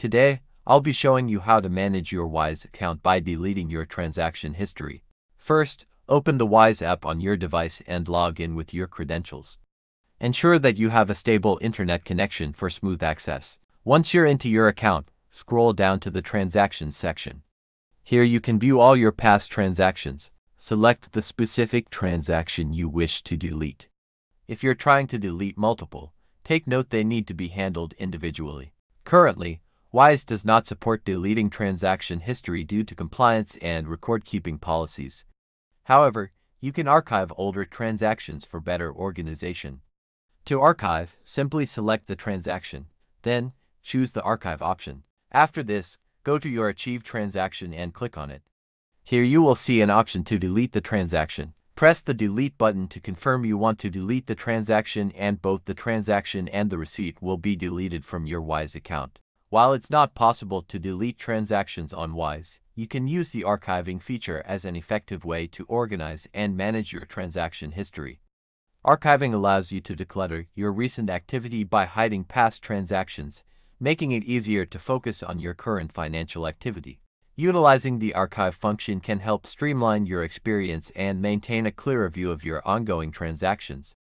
Today, I'll be showing you how to manage your Wise account by deleting your transaction history. First, open the Wise app on your device and log in with your credentials. Ensure that you have a stable internet connection for smooth access. Once you're into your account, scroll down to the Transactions section. Here you can view all your past transactions. Select the specific transaction you wish to delete. If you're trying to delete multiple, take note they need to be handled individually. Currently, Wise does not support deleting transaction history due to compliance and record-keeping policies. However, you can archive older transactions for better organization. To archive, simply select the transaction, then choose the archive option. After this, go to your achieved transaction and click on it. Here you will see an option to delete the transaction. Press the delete button to confirm you want to delete the transaction and both the transaction and the receipt will be deleted from your Wise account. While it's not possible to delete transactions on Wise, you can use the archiving feature as an effective way to organize and manage your transaction history. Archiving allows you to declutter your recent activity by hiding past transactions, making it easier to focus on your current financial activity. Utilizing the archive function can help streamline your experience and maintain a clearer view of your ongoing transactions.